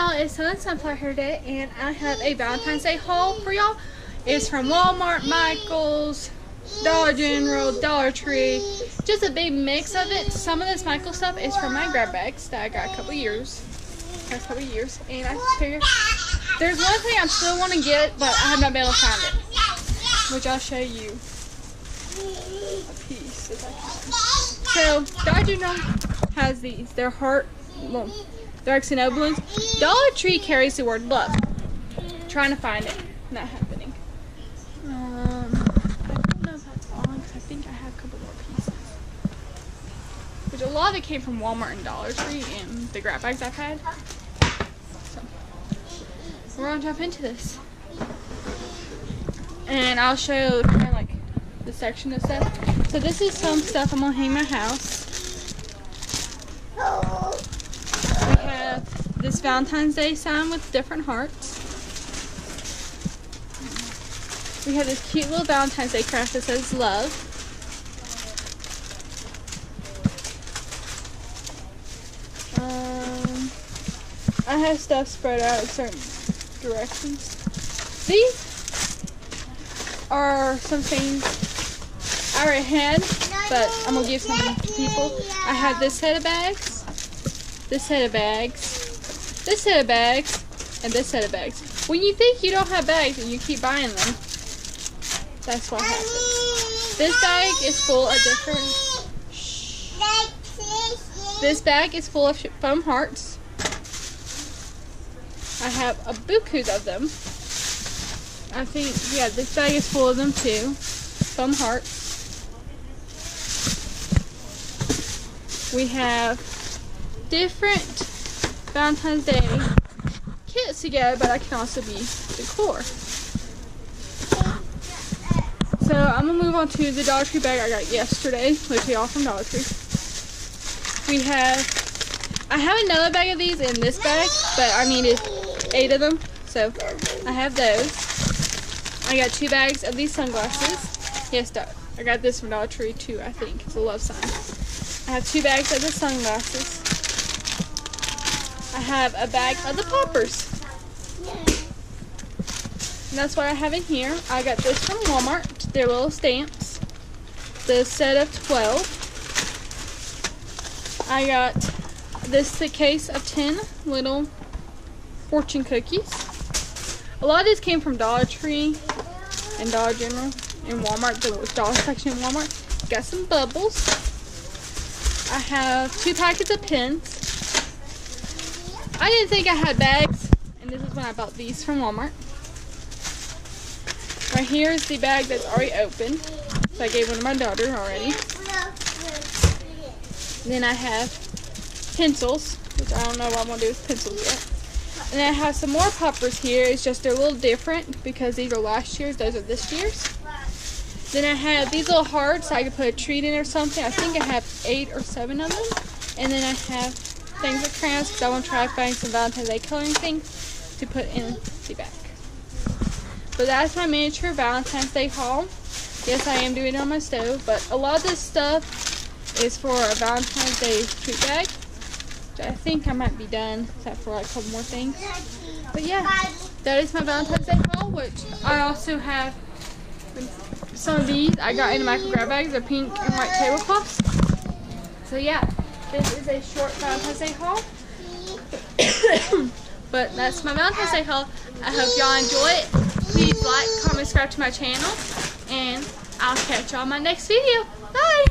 y'all, it's Southern Sunflower here today and I have a Valentine's Day haul for y'all. It's from Walmart, Michaels, Dollar General, Dollar Tree. Just a big mix of it. Some of this Michael stuff is from my grab bags that I got a couple years. Past couple years. And I figured there's one thing I still want to get, but I have not been able to find it. Which I'll show you a piece. So Dollar General has these. They're heart well, Dark snow balloons. Dollar Tree carries the word love. trying to find it. Not happening. Um, I don't know if that's on because I think I have a couple more pieces. Which a lot it came from Walmart and Dollar Tree and the grab bags I've had. So, we're gonna jump into this. And I'll show kind of like the section of stuff. So this is some stuff I'm gonna hang my house. This Valentine's Day sign with different hearts. We have this cute little Valentine's Day craft that says love. Um, I have stuff spread out in certain directions. These are some things I already had, but I'm gonna give some to people. I have this set of bags, this set of bags, this set of bags, and this set of bags. When you think you don't have bags and you keep buying them, that's what happens. This bag is full of different... This bag is full of foam hearts. I have a buku of them. I think, yeah, this bag is full of them too. Foam hearts. We have different Valentine's Day kits together, but that can also be decor. So I'm gonna move on to the Dollar Tree bag I got yesterday, literally all from Dollar Tree. We have, I have another bag of these in this bag, but I needed eight of them, so I have those. I got two bags of these sunglasses. Yes, I got this from Dollar Tree too, I think. It's a love sign. I have two bags of the sunglasses. I have a bag of the poppers. And that's what I have in here. I got this from Walmart. They're little stamps. The set of 12. I got this the case of 10 little fortune cookies. A lot of these came from Dollar Tree and Dollar General and Walmart, the dollar section in Walmart. Got some bubbles. I have two packets of pens. I didn't think I had bags, and this is when I bought these from Walmart. Right here is the bag that's already open. So I gave one to my daughter already. then I have pencils, which I don't know what I'm to do with pencils yet. And I have some more poppers here. It's just they're a little different because these are last year's. Those are this year's. Then I have these little hearts. I could put a treat in or something. I think I have eight or seven of them. And then I have things with crayons because I want to try finding some Valentine's Day coloring things to put in the bag. But that's my miniature Valentine's Day haul. Yes, I am doing it on my stove, but a lot of this stuff is for a Valentine's Day treat bag. Which I think I might be done, except for like a couple more things. But yeah, that is my Valentine's Day haul, which I also have some of these I got in the Michaels grab bags. They're pink and white tablecloths. So yeah. This is a short Valentine's Day haul. but that's my Valentine's Day haul. I hope y'all enjoy it. Please like, comment, subscribe to my channel. And I'll catch y'all in my next video. Bye!